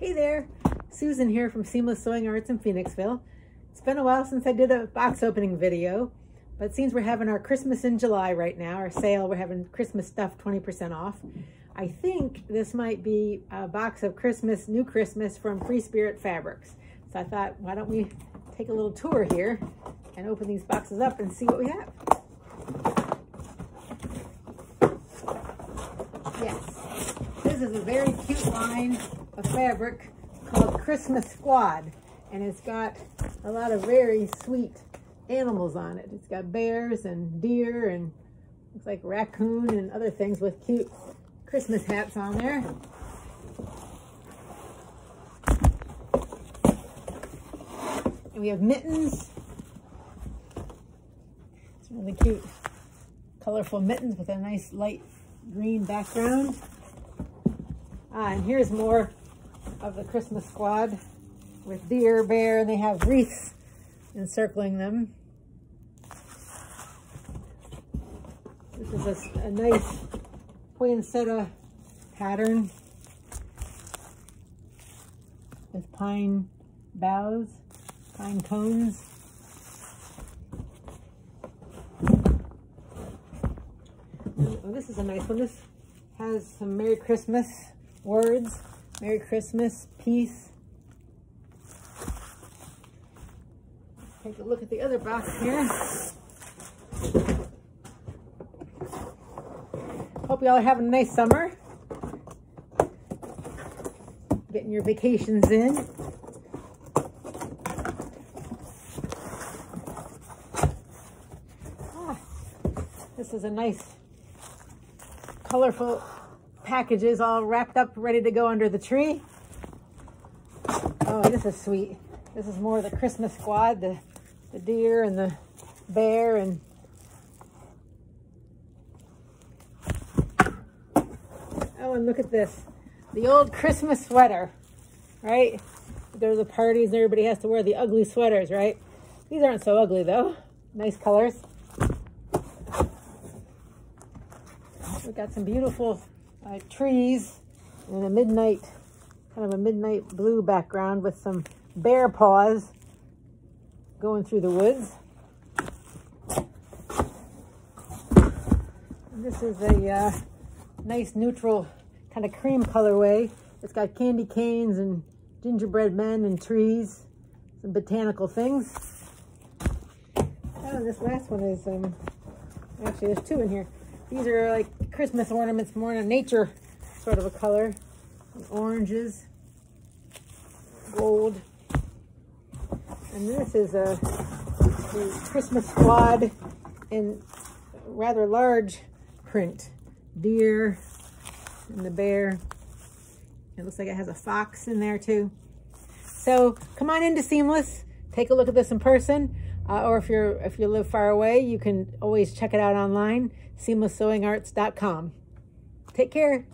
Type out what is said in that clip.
Hey there, Susan here from Seamless Sewing Arts in Phoenixville. It's been a while since I did a box opening video, but seems we're having our Christmas in July right now, our sale. We're having Christmas stuff 20% off. I think this might be a box of Christmas, new Christmas from FreeSpirit Fabrics. So I thought, why don't we take a little tour here and open these boxes up and see what we have. Yes, this is a very cute line a fabric called Christmas Squad. And it's got a lot of very sweet animals on it. It's got bears and deer and looks like raccoon and other things with cute Christmas hats on there. And we have mittens. It's really cute, colorful mittens with a nice light green background. Ah, and here's more of the Christmas squad with deer, bear, and they have wreaths encircling them. This is a, a nice poinsettia pattern with pine boughs, pine cones. Oh, this is a nice one. This has some Merry Christmas words Merry Christmas, peace. Take a look at the other box here. Hope y'all are having a nice summer. Getting your vacations in. Ah, this is a nice, colorful packages all wrapped up, ready to go under the tree. Oh, this is sweet. This is more the Christmas squad, the, the deer and the bear and Oh, and look at this. The old Christmas sweater, right? There's the parties and everybody has to wear the ugly sweaters, right? These aren't so ugly though. Nice colors. We've got some beautiful uh, trees and a midnight, kind of a midnight blue background with some bear paws going through the woods. And this is a uh, nice neutral kind of cream colorway. It's got candy canes and gingerbread men and trees, some botanical things. Oh, this last one is, um, actually there's two in here. These are like Christmas ornaments, more in a nature sort of a color. Oranges, gold. And this is a, a Christmas squad in rather large print. Deer and the bear. It looks like it has a fox in there too. So come on into Seamless. Take a look at this in person. Uh, or if you're if you live far away, you can always check it out online, seamlesssewingarts.com. Take care.